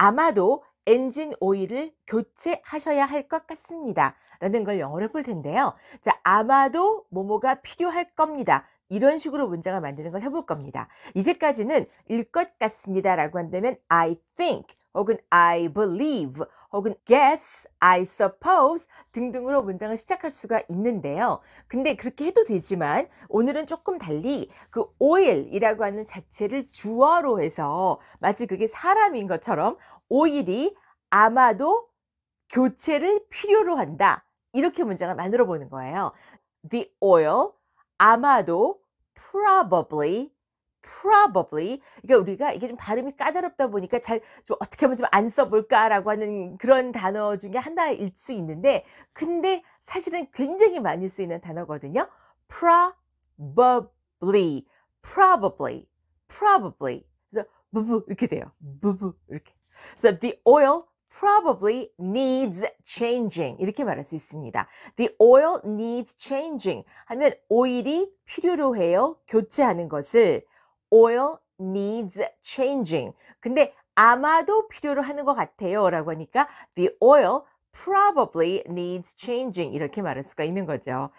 아마도 엔진 오일을 교체하셔야 할 것 같습니다. 라는 걸 영어로 해볼 텐데요. 자, 아마도 뭐뭐가 필요할 겁니다. 이런 식으로 문장을 만드는 걸 해볼 겁니다. 이제까지는 일 것 같습니다 라고 한다면 I think 혹은 I believe 혹은 guess, I suppose 등등으로 문장을 시작할 수가 있는데요. 근데 그렇게 해도 되지만 오늘은 조금 달리 그 oil이라고 하는 자체를 주어로 해서 마치 그게 사람인 것처럼 오일이 아마도 교체를 필요로 한다. 이렇게 문장을 만들어 보는 거예요. The oil 아마도 probably probably 그러니까 우리가 이게 좀 발음이 까다롭다 보니까 잘 좀 어떻게 하면 좀 안 써볼까라고 하는 그런 단어 중에 하나일 수 있는데 근데 사실은 굉장히 많이 쓰이는 단어거든요. probably probably probably 그래서 부부 이렇게 돼요. 부부 이렇게. So the oil probably needs changing 이렇게 말할 수 있습니다. The oil needs changing 하면 오일이 필요로 해요. 교체하는 것을 oil needs changing. 근데 아마도 필요로 하는 것 같아요. 라고 하니까 the oil probably needs changing 이렇게 말할 수가 있는 거죠.